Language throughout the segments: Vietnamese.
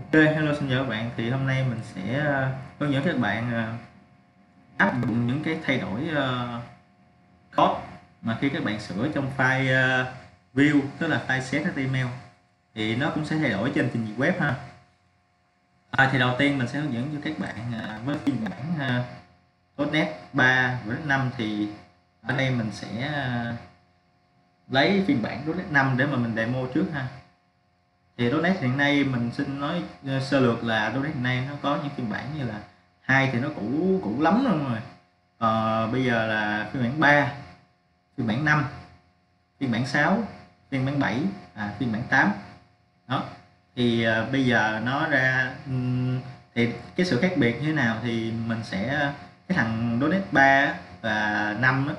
Ok, hello xin chào các bạn. Thì hôm nay mình sẽ ờ, hướng dẫn các bạn ờ, áp dụng những cái thay đổi ờ, code mà khi các bạn sửa trong file view tức là file set html thì nó cũng sẽ thay đổi trên trình duyệt web ha. À, thì đầu tiên mình sẽ hướng dẫn cho các bạn với phiên bản .NET 3 và 5 thì ở đây mình sẽ lấy phiên bản .NET 5 để mà mình demo trước ha thì .NET hiện nay mình xin nói ờ, sơ lược là .NET hiện nay nó có những phiên bản như là hai thì nó cũ cũ lắm luôn rồi. À, bây giờ là phiên bản 3 phiên bản 5 phiên bản 6 phiên bản 7 à, phiên bản 8 đó thì à, bây giờ nó ra thì cái sự khác biệt như thế nào thì mình sẽ cái thằng .NET 3 và 5 đó,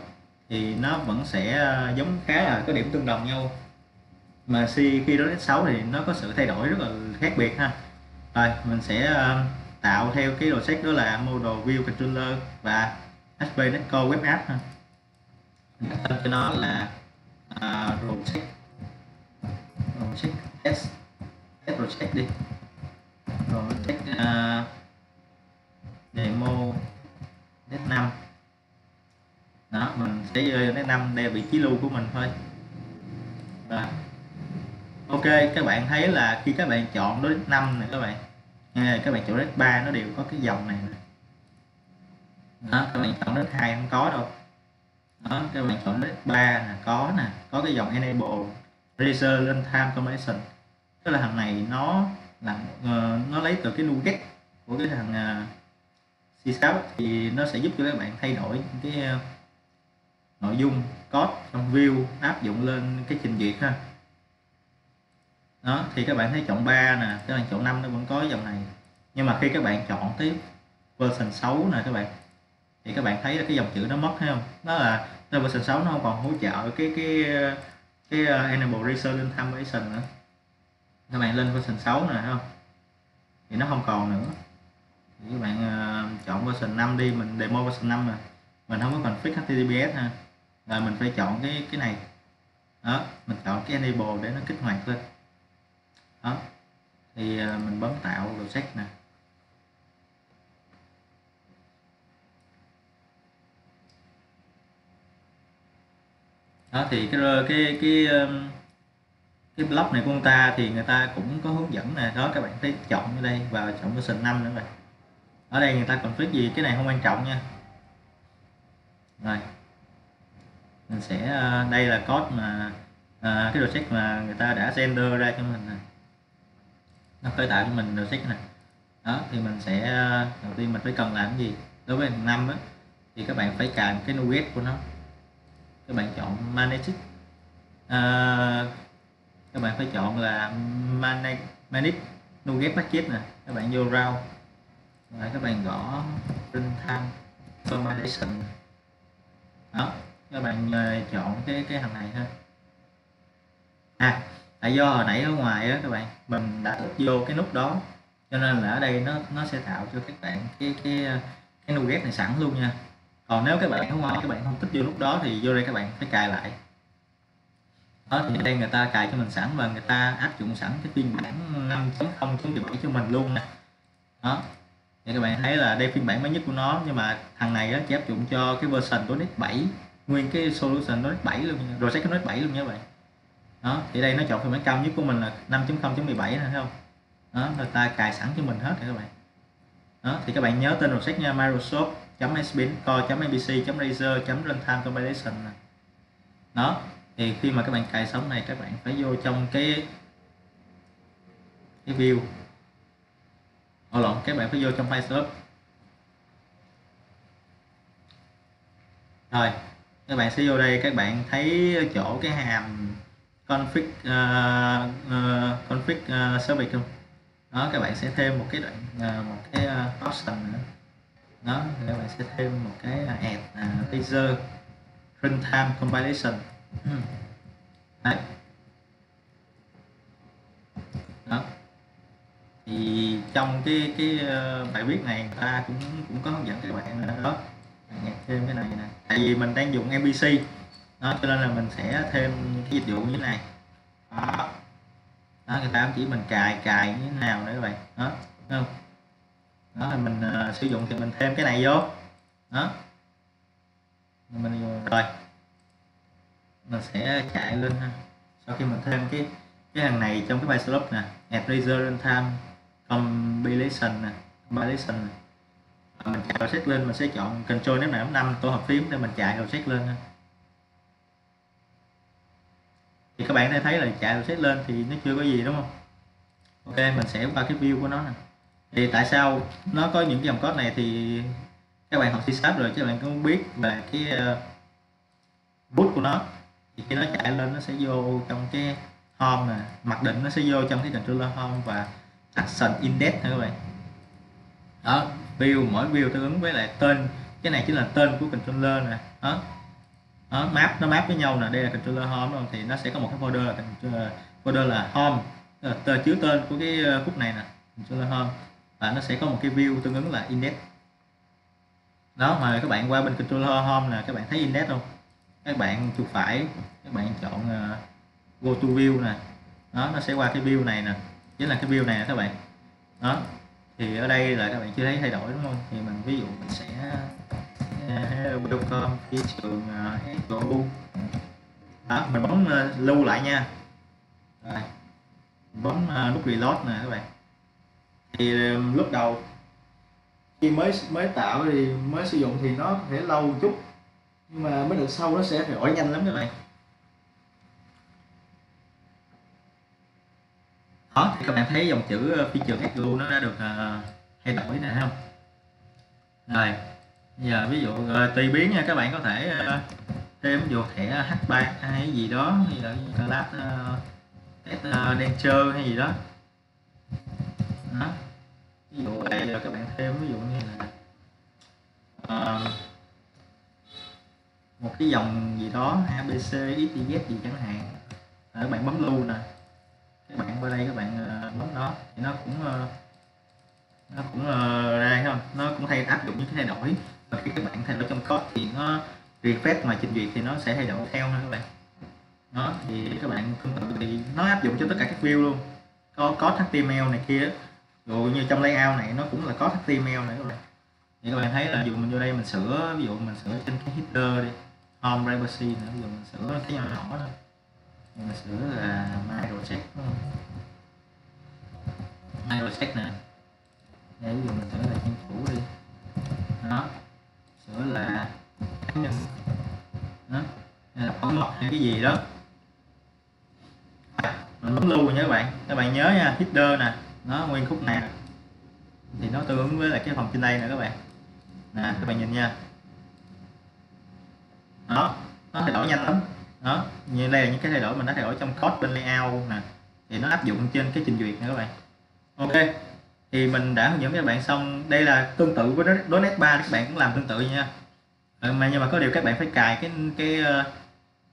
thì nó vẫn sẽ giống khá là có điểm tương đồng nhau mà si khi đó đến 6 thì nó có sự thay đổi rất là khác biệt ha. Rồi mình sẽ ờ, tạo theo cái đồ set đó là model view controller và HP Netco web app ha. Mình đặt tên cho nó là ờ, uh, project project s. S project đi. Project uh, ờ, demo net 5 đó mình sẽ rơi net 5 đây là vị trí lưu của mình thôi. Rồi ok các bạn thấy là khi các bạn chọn đến 5 này các bạn. Nghe các bạn chọn đến 3 nó đều có cái dòng này đó các bạn chọn đến hai không có đâu. Đó các bạn chọn đến 3 là có nè có cái dòng enable razor lên time combination. Tức là thằng này nó là uh, nó lấy từ cái nuget của cái thằng ờ, uh, C6 thì nó sẽ giúp cho các bạn thay đổi cái uh, nội dung code trong view áp dụng lên cái trình duyệt ha đó thì các bạn thấy chọn 3 nè các bạn chọn 5 nó vẫn có dòng này. Nhưng mà khi các bạn chọn tiếp version 6 nè các bạn thì các bạn thấy là cái dòng chữ nó mất thấy không? Nó là nó version 6 nó không còn hỗ trợ cái cái cái ờ, uh, enable research information nữa. Các bạn lên version 6 nè không? Thì nó không còn nữa. Thì các bạn uh, chọn version 5 đi mình demo version 5 nè mình không có cần fix https ha. Rồi mình phải chọn cái cái này. Đó mình chọn cái enable để nó kích hoạt lên đó. Thì à, mình bấm tạo project nè. Đó thì cái cái cái cái block này của người ta thì người ta cũng có hướng dẫn nè. Đó các bạn thấy chọn ở đây và chọn version 5 nữa rồi. Ở đây người ta còn config gì? Cái này không quan trọng nha. Rồi. Mình sẽ đây là code mà à, cái project mà người ta đã render ra cho mình này nó khởi tạo cho mình logic này đó thì mình sẽ đầu tiên mình phải cần làm cái gì? Đối với năm á thì các bạn phải cài cái nuget của nó. Các bạn chọn magnetic, à, các bạn phải chọn là magnetic manage nuget package nè. Các bạn vô rau rồi các bạn gõ print time formation, đó các bạn à, chọn cái cái thằng này ha. À tại do hồi nãy ở ngoài á, các bạn, mình đã vô cái nút đó, cho nên là ở đây nó nó sẽ tạo cho các bạn cái cái cái nugget này sẵn luôn nha. Còn nếu các bạn ở ngoài, các bạn không thích vô lúc đó thì vô đây các bạn phải cài lại. Đó, thì đây người ta cài cho mình sẵn và người ta áp dụng sẵn cái phiên bản 5.0.7 cho mình luôn nè. Đó. Thì các bạn thấy là đây phiên bản mới nhất của nó, nhưng mà thằng này á, chỉ áp dụng cho cái version của net 7 nguyên cái solution net 7 luôn rồi sẽ cái net 7 luôn nha các bạn đó, thì đây nó chọn phiên bản cao nhất của mình là 5.0.17 này thấy không? Đó người ta cài sẵn cho mình hết rồi các bạn. Đó, thì các bạn nhớ tên project nha, Microsoft .sbcore.abc.razer .runtime compilation này. đó, thì khi mà các bạn cài xong này, các bạn phải vô trong cái cái view. Ồ lộn, các bạn phải vô trong file shop rồi, các bạn sẽ vô đây, các bạn thấy chỗ cái hàm config uh, uh, config à, uh, service không? Đó các bạn sẽ thêm một cái đoạn uh, một cái uh, option nữa. Đó các bạn sẽ thêm một cái add uh, laser runtime compilation. Đấy. đó. Thì trong cái cái uh, bài viết này người ta cũng cũng có hướng dẫn các bạn đó. Nhạc thêm cái này nè. Tại vì mình đang dùng MPC đó cho nên là mình sẽ thêm cái dịch vụ như thế này. Đó. đó, người ta chỉ mình cài cài như thế nào nữa các bạn đó đúng không? Đó là mình uh, sử dụng thì mình thêm cái này vô. Đó. Mình rồi. Mình sẽ chạy lên ha. Sau khi mình thêm cái cái hàng này trong cái bài slot nè. Add razor runtime compilation nè compilation nè. Mình chạy set lên mình sẽ chọn control nếp nào năm tổ hợp phím để mình chạy set lên ha. Thì các bạn đã thấy là chạy xét lên thì nó chưa có gì, đúng không? Ok, mình sẽ qua cái view của nó nè. Thì tại sao nó có những dòng code này thì các bạn học C Sharp rồi chứ bạn cũng biết về cái bút boot của nó. Thì khi nó chạy lên, nó sẽ vô trong cái home nè, mặc định nó sẽ vô trong cái controller home và action index nha các bạn. Đó, view, mỗi view tương ứng với lại tên. Cái này chính là tên của controller nè. Đó đó map nó map với nhau nè đây là controller home thì nó sẽ có một cái folder là ờ, folder là home. Ờ, là chứa tên của cái khúc này nè controller home. Và nó sẽ có một cái view tương ứng là index. Đó mà các bạn qua bên controller home là các bạn thấy index không? Các bạn chuột phải các bạn chọn uh, go to view nè. Đó nó sẽ qua cái view này nè. Chính là cái view này nè các bạn. Đó thì ở đây là các bạn chưa thấy thay đổi đúng không? Thì mình ví dụ mình sẽ uh, welcome thị trường à, SGU đó mình bấm uh, lưu lại nha. Rồi bấm uh, nút reload nè các bạn. Thì um, lúc đầu khi mới mới tạo thì mới sử dụng thì nó có thể lâu một chút nhưng mà mới được sau nó sẽ đổi nhanh lắm các bạn. Đó thì các bạn thấy dòng chữ phi trường SGU nó đã được uh, thay đổi nè không? Rồi giờ ví dụ rồi tùy biến nha các bạn có thể uh, thêm vô thẻ H3 hay gì đó hay là class uh, ờ, test uh, denture hay gì đó. Đó. Ví dụ đây là các bạn thêm ví dụ như là uh, một cái dòng gì đó abc xyz gì chẳng hạn. Các bạn bấm lưu nè. Các bạn qua đây các bạn uh, bấm nó thì nó cũng uh, nó cũng uh, ra không? Nó cũng thay áp dụng những cái thay đổi khi các bạn thay đổi trong code thì nó refresh mà trình duyệt thì nó sẽ thay đổi theo ha các bạn. Đó, thì các bạn tương tự thì nó áp dụng cho tất cả các view luôn. Có có HTML này kia rồi như trong layout này, nó cũng là có HTML này các bạn. Thì các bạn thấy là dù mình vô đây mình sửa, ví dụ mình sửa trên cái header đi, home privacy nữa ví dụ mình sửa cái nhỏ nhỏ thôi. Mình sửa là microcheck microcheck nè. Đây ví dụ mình sửa là chính chủ đi. Đó sửa là cá nhân. Đó, hay là phóng lọc hay cái gì đó. Mình bấm lưu nha các bạn. Các bạn nhớ nha, header nè. Nó nguyên khúc này thì nó tương ứng với lại cái phòng trên đây nè các bạn. Nè, các bạn nhìn nha. Đó, nó thay đổi nhanh lắm. Đó, như đây là những cái thay đổi mình đã thay đổi trong code bên layout nè. Thì nó áp dụng trên cái trình duyệt nè các bạn. Ok thì mình đã hướng dẫn các bạn xong. Đây là tương tự với .NET 3 các bạn cũng làm tương tự nha. Ờ, mà nhưng mà có điều các bạn phải cài cái cái ờ,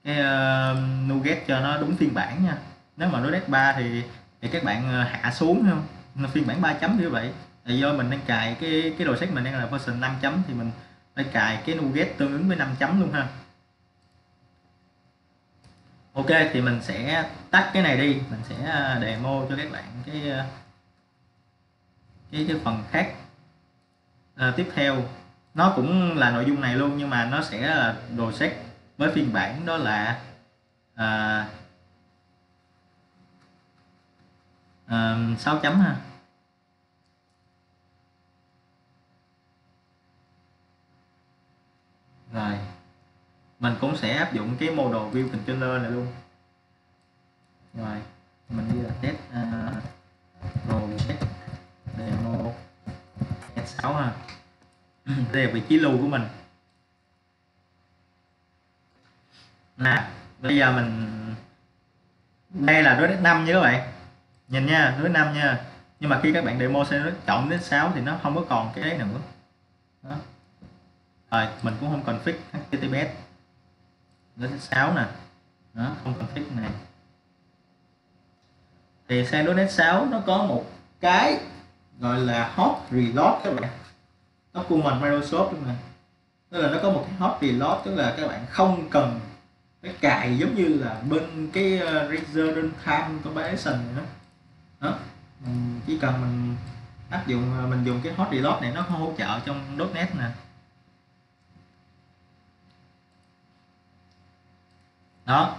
cái ờ, uh, Nuget cho nó đúng phiên bản nha. Nếu mà .NET 3 thì thì các bạn hạ xuống không? Phiên bản 3 chấm như vậy. Thì do mình đang cài cái cái đồ sách mình đang là version 5 chấm thì mình phải cài cái Nuget tương ứng với 5 chấm luôn ha. Ok thì mình sẽ tắt cái này đi. Mình sẽ demo cho các bạn cái cái, cái phần khác. À, tiếp theo nó cũng là nội dung này luôn nhưng mà nó sẽ là đồ xét với phiên bản đó là à, à, 6 chấm ha. Rồi mình cũng sẽ áp dụng cái mô đồ view controller này luôn. Rồi mình đi là test uh, đồ demo 6 ha. Đây là vị trí lưu của mình. Nè, bây giờ mình, đây là đối đất 5 nha các bạn. Nhìn nha, đối 5 nha. Nhưng mà khi các bạn demo sẽ chọn đến 6 thì nó không có còn cái đấy nữa. Đó. rồi, mình cũng không config https đến 6 nè. Đó, không config này. Thì sang .NET 6 nó có một cái gọi là hot reload các bạn. Nó của mình Microsoft luôn nè tức là nó có một cái hot reload tức là các bạn không cần cái cài giống như là bên cái ờ, uh, Razor Runtime Compilation nữa đó. Mình chỉ cần mình áp dụng ờ, mình dùng cái hot reload này nó hỗ trợ trong .NET nè. Đó.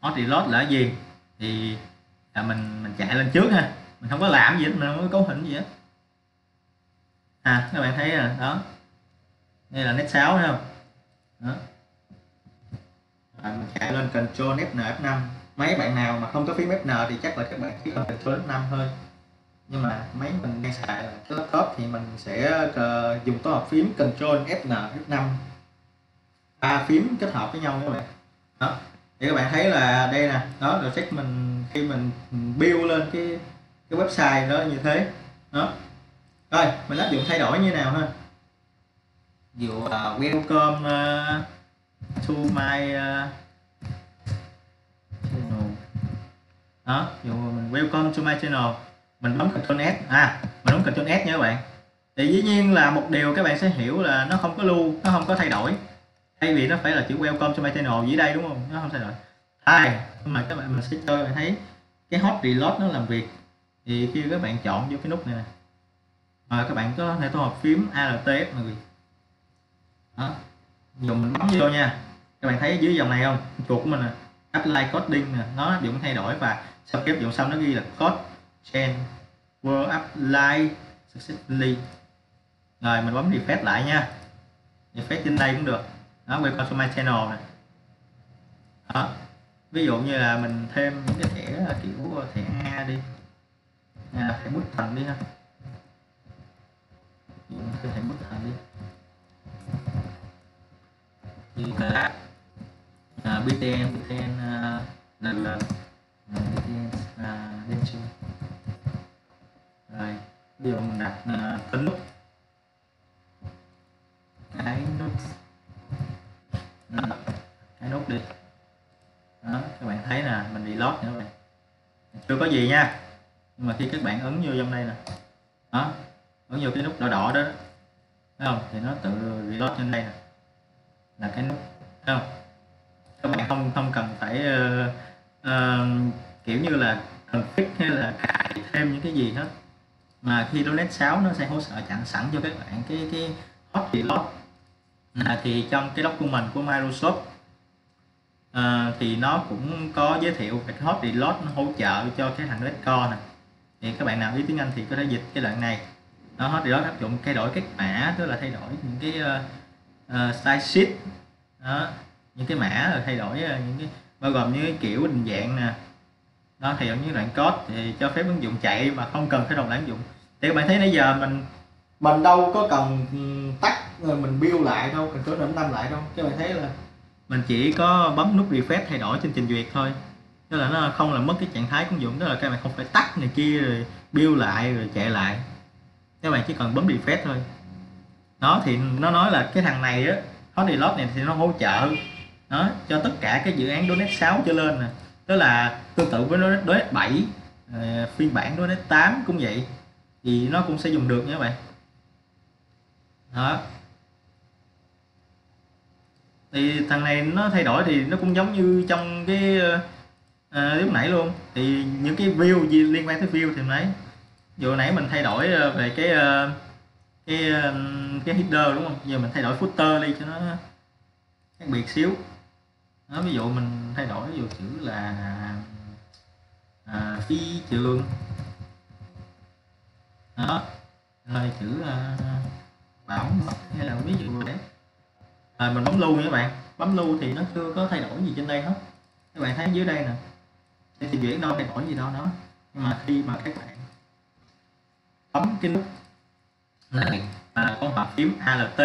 Hot reload là gì? Thì là mình mình chạy lên trước ha. Mình không có làm gì hết mình không có cấu hình gì hết à các bạn thấy là đó. Đây là nét 6 thấy không? Đó. Rồi mình chạy lên control F F5 mấy bạn nào mà không có phím Fn thì chắc là các bạn chỉ cần control F5 thôi. Nhưng mà máy mình đang xài là cái laptop thì mình sẽ ờ, dùng tổ hợp phím control f n F5 ba phím kết hợp với nhau các bạn. Đó. Thì các bạn thấy là đây nè. Đó, rồi check mình, khi mình build lên cái cái website đó như thế. Đó rồi mình áp dụng thay đổi như nào ha? Dụ uh, welcome uh, to my uh, channel. Đó dụ mình welcome to my channel. Mình bấm Ctrl S. À mình bấm Ctrl S nha các bạn. Thì dĩ nhiên là một điều các bạn sẽ hiểu là nó không có lưu nó không có thay đổi. Thay vì nó phải là chữ welcome to my channel dưới đây đúng không? Nó không thay đổi. Hai mà các bạn mình sẽ cho các bạn thấy cái hot reload nó làm việc. Thì khi các bạn chọn vô cái nút này nè à, các bạn có thể tổ hợp phím alt f đó. Dùng mình bấm vô nha. Các bạn thấy dưới dòng này không? Chuột của mình nè apply coding nè nó dụng thay đổi và sau khi áp dụng xong nó ghi là code change were apply successfully. Rồi mình bấm refresh lại nha. Refresh trên đây cũng được. Đó welcome to my channel này đó. Ví dụ như là mình thêm những cái thẻ kiểu thẻ A đi. À, thẻ bút thành đi ha có thể mất thành đi như là à, BTN BTN à, lần lần BTN à, lên chưa rồi điều mình đặt là tính nút cái nút đó, cái nút đi đó các bạn thấy nè mình bị lót nữa các bạn chưa có gì nha nhưng mà khi các bạn ấn vô trong đây nè đó ấn vô cái nút đỏ đỏ đó thấy không? Thì nó tự reload trên đây là cái nút thấy không? Các bạn không không cần phải uh, uh, kiểu như là cần fix hay là cài thêm những cái gì hết. Mà khi Donet 6 nó sẽ hỗ trợ chặn sẵn cho các bạn cái cái hot reload. À, thì trong cái document của Microsoft à, thì nó cũng có giới thiệu về cái hot reload nó hỗ trợ cho cái thằng Red Core này thì các bạn nào biết tiếng Anh thì có thể dịch cái đoạn này nó thì đó áp dụng thay đổi các mã tức là thay đổi những cái uh, size sheet. Đó những cái mã rồi thay đổi ờ, những cái bao gồm những cái kiểu định dạng nè. Đó thì những đoạn code thì cho phép ứng dụng chạy mà không cần phải đồng lãng dụng. Thì các bạn thấy nãy giờ mình mình đâu có cần ừ, tắt mình build lại đâu cần cứ điểm tâm lại đâu. Các bạn thấy là mình chỉ có bấm nút refresh thay đổi trên trình duyệt thôi. Tức là nó không làm mất cái trạng thái ứng dụng tức là các bạn không phải tắt này kia rồi build lại rồi chạy lại các bạn chỉ cần bấm refresh thôi. Nó thì nó nói là cái thằng này á hot reload này thì nó hỗ trợ nó cho tất cả các dự án .NET 6 trở lên nè. Tức là tương tự với .NET 7 uh, phiên bản .NET 8 cũng vậy. Thì nó cũng sẽ dùng được nha các bạn. Đó. Thì thằng này nó thay đổi thì nó cũng giống như trong cái à, lúc nãy luôn. Thì những cái view gì liên quan tới view thì nãy vừa nãy mình thay đổi ờ, về cái ờ, cái ờ, cái header đúng không? Giờ mình thay đổi footer đi cho nó khác biệt xíu. Đó, ví dụ mình thay đổi ví dụ chữ là à, phi trường. Đó rồi chữ à, bảo mật hay là ví dụ đấy à, mình bấm lưu nha các bạn. Bấm lưu thì nó chưa có thay đổi gì trên đây hết. Các bạn thấy dưới đây nè. Thì chuyển đâu thay đổi gì đâu đó. Nhưng mà khi mà các bạn bấm cái nút này mà con hợp phím alt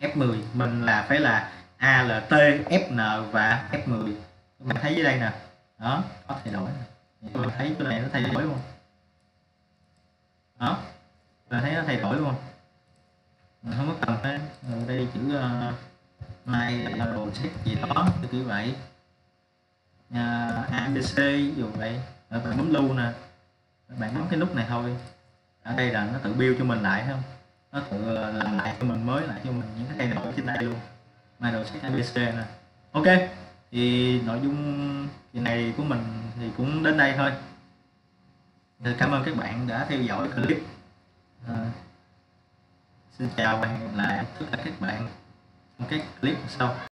f10 mình là phải là alt fn và f10 các bạn thấy dưới đây nè. Đó có thay đổi. Các bạn thấy cái này nó thay đổi luôn đó các bạn thấy nó thay đổi luôn mình không có cần phải ở đây chữ uh, mai đồ check gì đó kiểu vậy. Nhà abc ví dụ vậy. Rồi bạn bấm lưu nè. Bạn bấm cái nút này thôi ở đây là nó tự build cho mình lại không? Nó tự ờ, làm lại cho mình mới lại cho mình những cái thay đổi trên đây luôn. Mai đồ sách abc nè. Ok thì nội dung kỳ này của mình thì cũng đến đây thôi. Thì cảm ơn các bạn đã theo dõi clip. À, xin chào và hẹn gặp lại tất cả các bạn trong các clip sau.